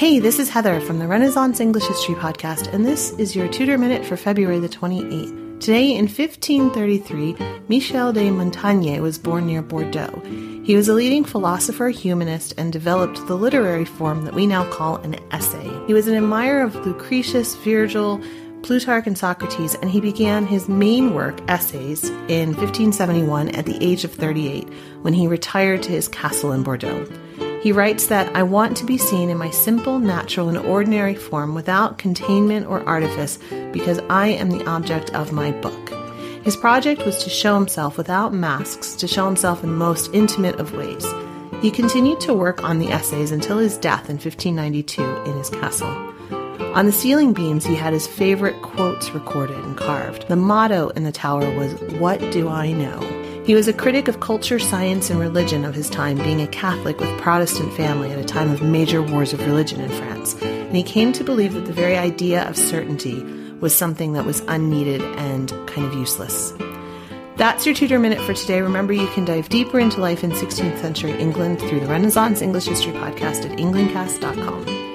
Hey, this is Heather from the Renaissance English History Podcast, and this is your Tudor Minute for February the 28th. Today, in 1533, Michel de Montaigne was born near Bordeaux. He was a leading philosopher, humanist, and developed the literary form that we now call an essay. He was an admirer of Lucretius, Virgil, Plutarch, and Socrates, and he began his main work, Essays, in 1571 at the age of 38 when he retired to his castle in Bordeaux. He writes that I want to be seen in my simple, natural, and ordinary form without containment or artifice because I am the object of my book. His project was to show himself without masks, to show himself in the most intimate of ways. He continued to work on the essays until his death in 1592 in his castle. On the ceiling beams, he had his favorite quotes recorded and carved. The motto in the tower was, What do I know? He was a critic of culture, science, and religion of his time, being a Catholic with Protestant family at a time of major wars of religion in France. And he came to believe that the very idea of certainty was something that was unneeded and kind of useless. That's your Tudor minute for today. Remember, you can dive deeper into life in 16th century England through the Renaissance English History podcast at englandcast.com.